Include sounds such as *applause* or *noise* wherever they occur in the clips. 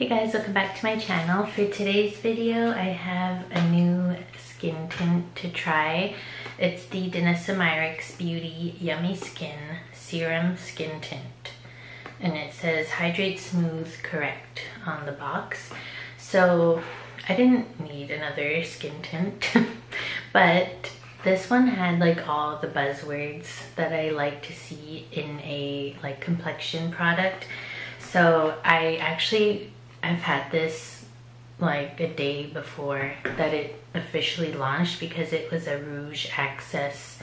Hey guys, welcome back to my channel. For today's video, I have a new skin tint to try. It's the Danessa Myricks Beauty Yummy Skin Serum Skin Tint. And it says Hydrate Smooth Correct on the box. So I didn't need another skin tint, *laughs* but this one had like all the buzzwords that I like to see in a like complexion product. So I actually I've had this like a day before that it officially launched because it was a Rouge Access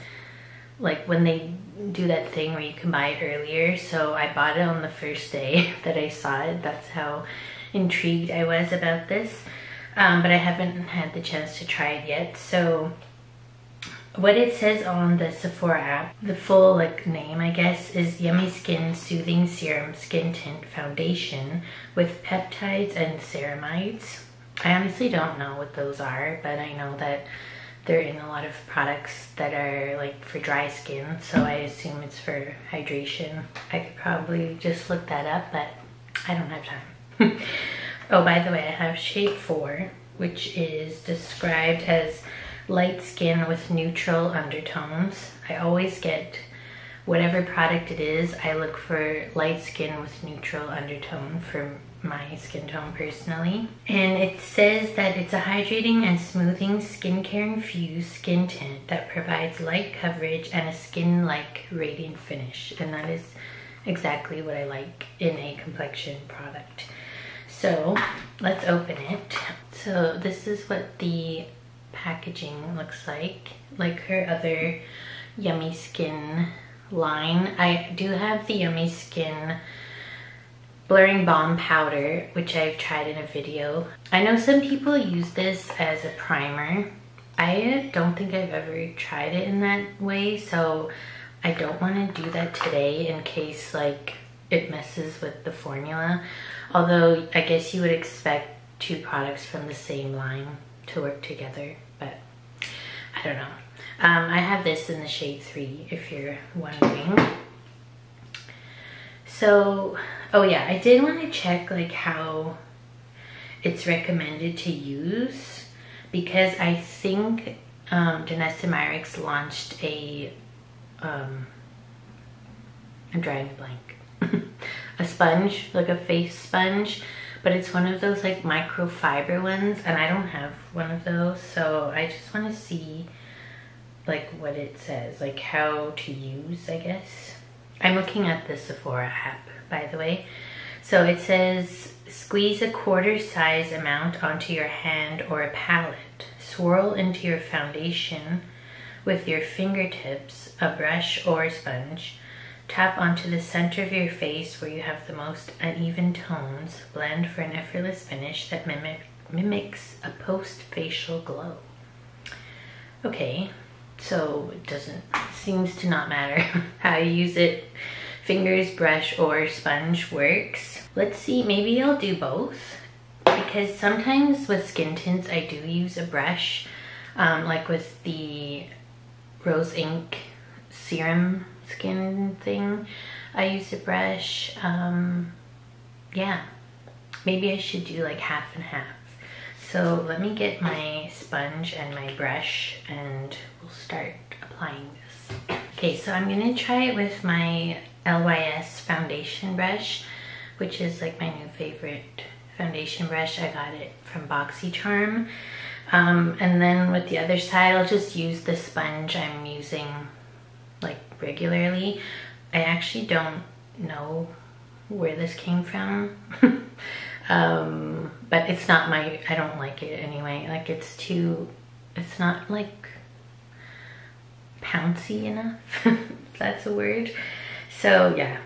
like when they do that thing where you can buy it earlier. So I bought it on the first day *laughs* that I saw it. That's how intrigued I was about this. Um, but I haven't had the chance to try it yet. So what it says on the Sephora app, the full like name I guess is Yummy Skin Soothing Serum Skin Tint Foundation with peptides and ceramides. I honestly don't know what those are, but I know that they're in a lot of products that are like for dry skin, so I assume it's for hydration. I could probably just look that up, but I don't have time. *laughs* oh, by the way, I have shade 4, which is described as light skin with neutral undertones. I always get whatever product it is, I look for light skin with neutral undertone for my skin tone personally. And it says that it's a hydrating and smoothing skincare infused skin tint that provides light coverage and a skin-like radiant finish. And that is exactly what I like in a complexion product. So let's open it. So this is what the packaging looks like. Like her other Yummy Skin line. I do have the Yummy Skin Blurring Balm Powder, which I've tried in a video. I know some people use this as a primer. I don't think I've ever tried it in that way, so I don't want to do that today in case like it messes with the formula. Although I guess you would expect two products from the same line to work together, I don't know. Um, I have this in the shade 3 if you're wondering. So, oh yeah, I did want to check like how it's recommended to use because I think um, Danessa Myricks launched a, um, I'm drawing a blank, *laughs* a sponge, like a face sponge but it's one of those like microfiber ones and I don't have one of those so I just want to see like what it says like how to use I guess. I'm looking at the Sephora app by the way. So it says squeeze a quarter size amount onto your hand or a palette. Swirl into your foundation with your fingertips a brush or a sponge Tap onto the center of your face where you have the most uneven tones. Blend for an effortless finish that mimic, mimics a post-facial glow. Okay, so it doesn't, seems to not matter *laughs* how you use it. Fingers, brush, or sponge works. Let's see, maybe I'll do both because sometimes with skin tints I do use a brush um, like with the Rose Inc serum skin thing. I use a brush. Um, yeah, maybe I should do like half and half. So let me get my sponge and my brush and we'll start applying this. Okay, so I'm gonna try it with my LYS foundation brush, which is like my new favorite foundation brush. I got it from BoxyCharm. Um, and then with the other side, I'll just use the sponge I'm using regularly. I actually don't know where this came from. *laughs* um, but it's not my, I don't like it anyway. Like it's too, it's not like pouncy enough, *laughs* that's a word. So yeah,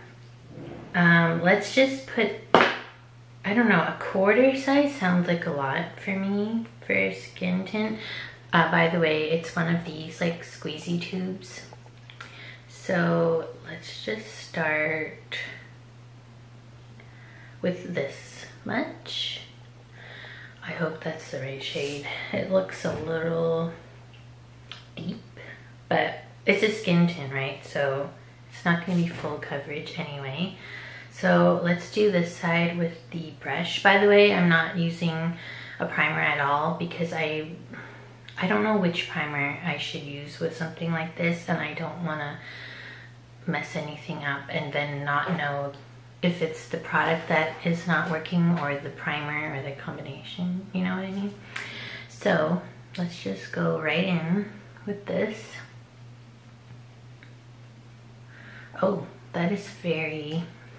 um, let's just put, I don't know, a quarter size sounds like a lot for me for skin tint. Uh, by the way, it's one of these like squeezy tubes so let's just start with this much. I hope that's the right shade. It looks a little deep, but it's a skin tint, right? So it's not gonna be full coverage anyway. So let's do this side with the brush. By the way, I'm not using a primer at all because I I don't know which primer I should use with something like this and I don't want to mess anything up and then not know if it's the product that is not working or the primer or the combination, you know what I mean? So let's just go right in with this. Oh, that is very, *laughs*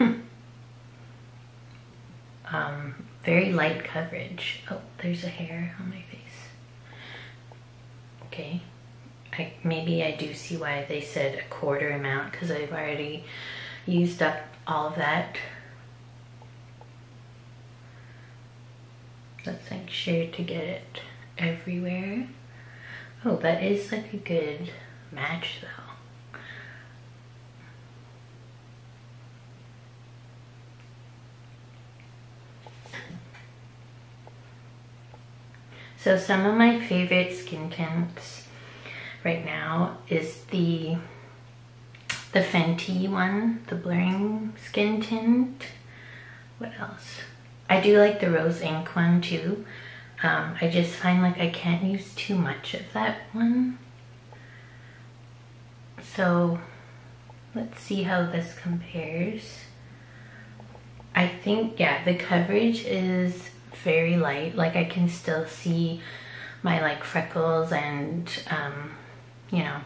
um, very light coverage. Oh, there's a hair on my face. Okay, I, maybe I do see why they said a quarter amount because I've already used up all of that. Let's make sure to get it everywhere. Oh, that is like a good match though. So some of my favorite skin tints right now is the the Fenty one, the blurring skin tint. What else? I do like the Rose Inc one too. Um, I just find like I can't use too much of that one. So let's see how this compares. I think, yeah, the coverage is very light. Like I can still see my like freckles and, um, you know,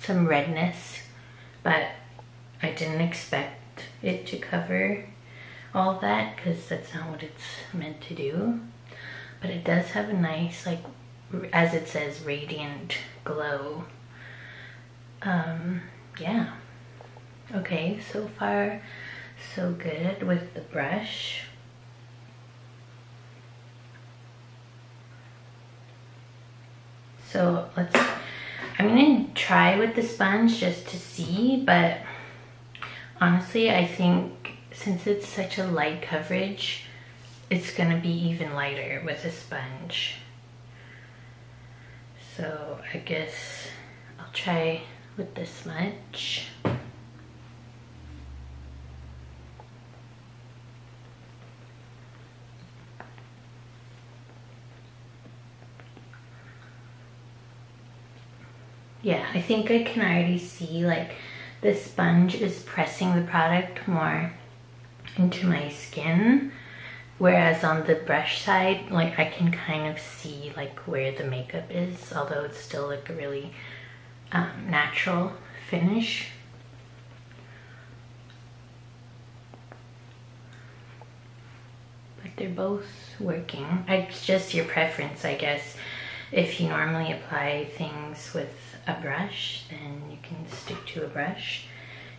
some redness, but I didn't expect it to cover all that because that's not what it's meant to do. But it does have a nice, like, as it says, radiant glow. Um, yeah. Okay, so far so good with the brush. So let's, I'm gonna try with the sponge just to see, but honestly, I think since it's such a light coverage, it's gonna be even lighter with a sponge. So I guess I'll try with this much. Yeah, I think I can already see like the sponge is pressing the product more into my skin. Whereas on the brush side, like I can kind of see like where the makeup is, although it's still like a really um, natural finish. But they're both working. It's just your preference, I guess. If you normally apply things with a brush, then you can stick to a brush.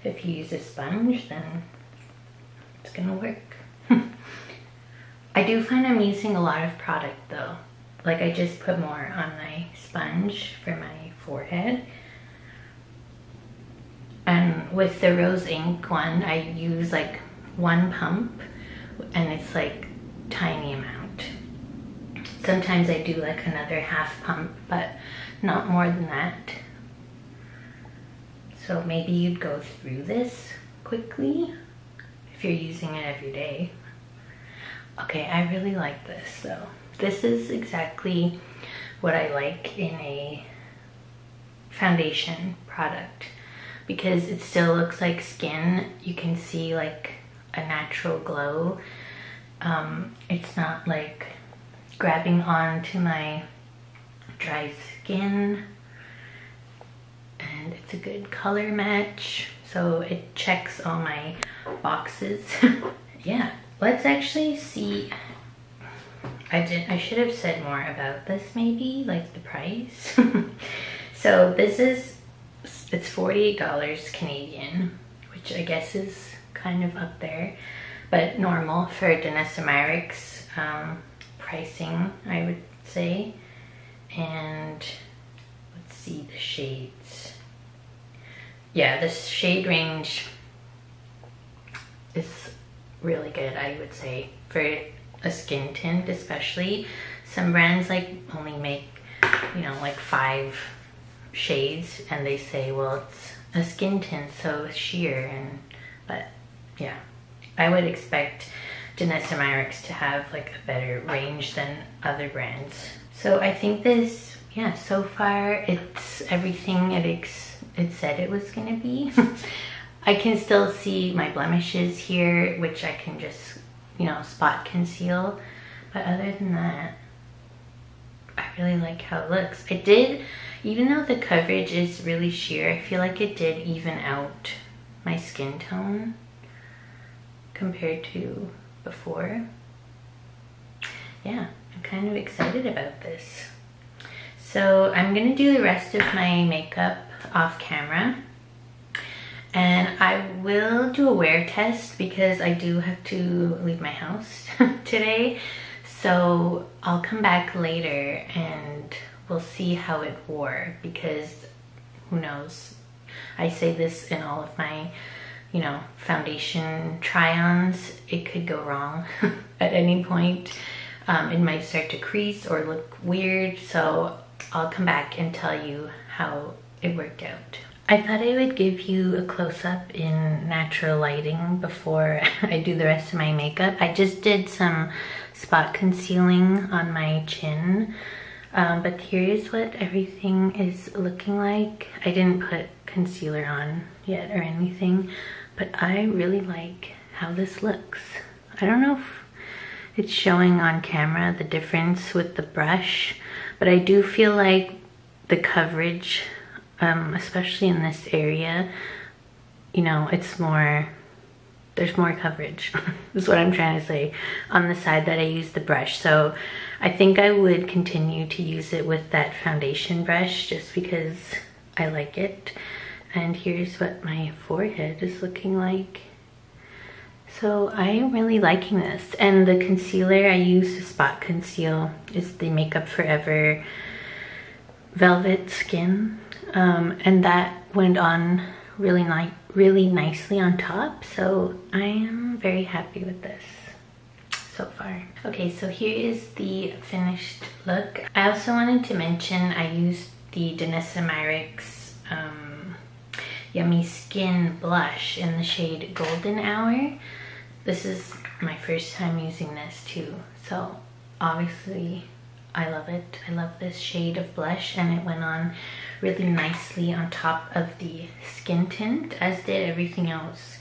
If you use a sponge, then it's gonna work. *laughs* I do find I'm using a lot of product though. Like I just put more on my sponge for my forehead. And with the Rose Inc one, I use like one pump and it's like tiny amount. Sometimes I do like another half pump, but not more than that. So maybe you'd go through this quickly if you're using it every day. Okay, I really like this though. This is exactly what I like in a foundation product because it still looks like skin. You can see like a natural glow. Um, it's not like grabbing on to my dry skin and it's a good color match so it checks all my boxes. *laughs* Yeah let's actually see. I did I should have said more about this maybe like the price. *laughs* So this is it's $48 Canadian which I guess is kind of up there but normal for Myricks um, pricing I would say and let's see the shades yeah this shade range is really good, I would say, for a skin tint especially. Some brands like only make, you know, like five shades and they say, well, it's a skin tint, so sheer and, but yeah, I would expect Danessa Myricks to have like a better range than other brands. So I think this, yeah, so far it's everything it, it said it was gonna be. *laughs* I can still see my blemishes here, which I can just, you know, spot conceal. But other than that, I really like how it looks. It did, even though the coverage is really sheer, I feel like it did even out my skin tone compared to before. Yeah, I'm kind of excited about this. So I'm gonna do the rest of my makeup off camera. And I will do a wear test because I do have to leave my house *laughs* today. So I'll come back later and we'll see how it wore because who knows. I say this in all of my, you know, foundation try-ons. It could go wrong *laughs* at any point. Um, it might start to crease or look weird. So I'll come back and tell you how it worked out. I thought I would give you a close-up in natural lighting before *laughs* I do the rest of my makeup. I just did some spot concealing on my chin, um, but here's what everything is looking like. I didn't put concealer on yet or anything, but I really like how this looks. I don't know if it's showing on camera the difference with the brush, but I do feel like the coverage um, especially in this area, you know, it's more, there's more coverage, *laughs* is what I'm trying to say, on the side that I use the brush. So I think I would continue to use it with that foundation brush just because I like it. And here's what my forehead is looking like. So I'm really liking this. And the concealer I use to spot conceal is the Makeup Forever Velvet Skin um, and that went on really nice really nicely on top so I am very happy with this so far. Okay, so here is the finished look. I also wanted to mention I used the Danessa Myricks um, Yummy Skin Blush in the shade Golden Hour. This is my first time using this too, so obviously I love it. I love this shade of blush and it went on really nicely on top of the skin tint as did everything else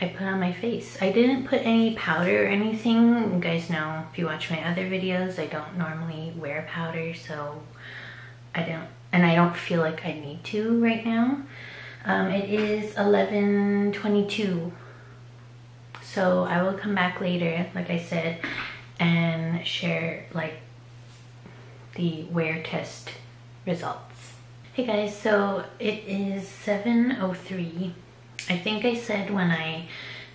I put on my face. I didn't put any powder or anything. You guys know if you watch my other videos, I don't normally wear powder, so I don't, and I don't feel like I need to right now. Um, it is 11.22, so I will come back later, like I said, and share like the wear test results. Hey guys, so it is 7.03. I think I said when I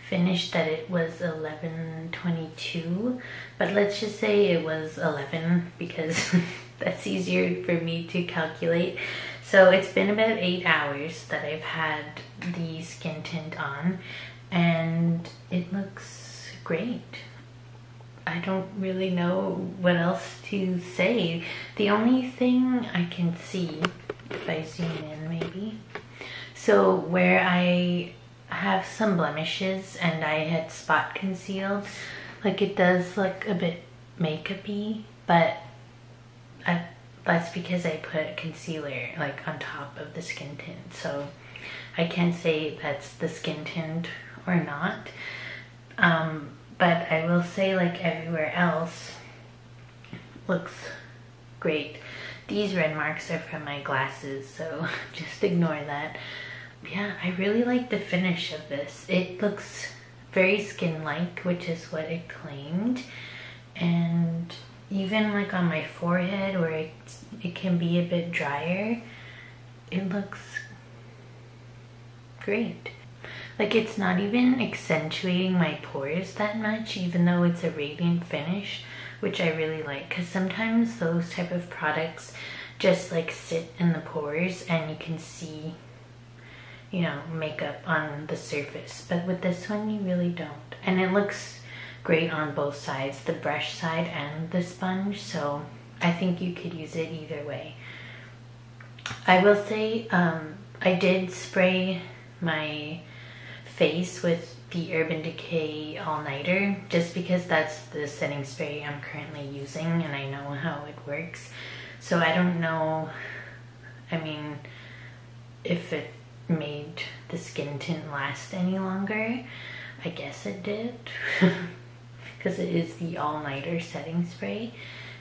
finished that it was 11.22, but let's just say it was 11 because *laughs* that's easier for me to calculate. So it's been about eight hours that I've had the skin tint on and it looks great. I don't really know what else to say. The only thing I can see if I zoom in maybe. So where I have some blemishes and I had spot concealed, like it does look a bit makeupy, but I, that's because I put concealer like on top of the skin tint. So I can't say that's the skin tint or not. Um, but I will say like everywhere else looks great. These red marks are from my glasses, so *laughs* just ignore that. Yeah, I really like the finish of this. It looks very skin-like, which is what it claimed. And even like on my forehead where it, it can be a bit drier, it looks great. Like it's not even accentuating my pores that much, even though it's a radiant finish which I really like. Because sometimes those type of products just like sit in the pores and you can see you know makeup on the surface. But with this one you really don't. And it looks great on both sides the brush side and the sponge so I think you could use it either way. I will say um, I did spray my face with the Urban Decay All Nighter just because that's the setting spray I'm currently using and I know how it works. So I don't know, I mean, if it made the skin tint last any longer. I guess it did *laughs* because it is the all-nighter setting spray.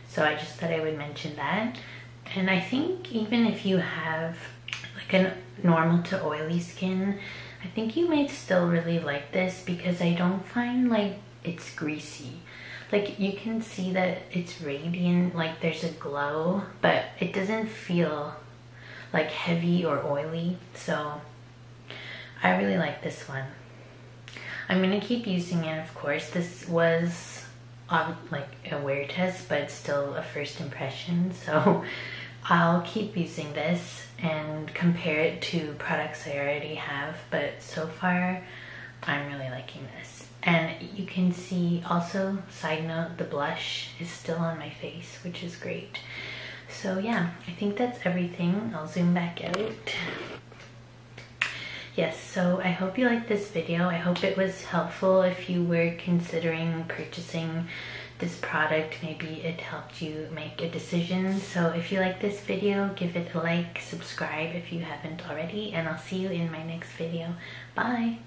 So I just thought I would mention that. And I think even if you have like a normal to oily skin, I think you might still really like this because I don't find like it's greasy. Like you can see that it's radiant, like there's a glow, but it doesn't feel like heavy or oily. So I really like this one. I'm gonna keep using it, of course. This was um, like a wear test, but still a first impression. *laughs* So I'll keep using this and compare it to products I already have. But so far, I'm really liking this. And you can see also, side note, the blush is still on my face, which is great. So yeah, I think that's everything. I'll zoom back out yes so i hope you liked this video i hope it was helpful if you were considering purchasing this product maybe it helped you make a decision. So if you like this video give it a like subscribe if you haven't already and i'll see you in my next video. Bye